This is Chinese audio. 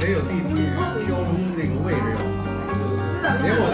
没有地图，交通那个位置要，连我。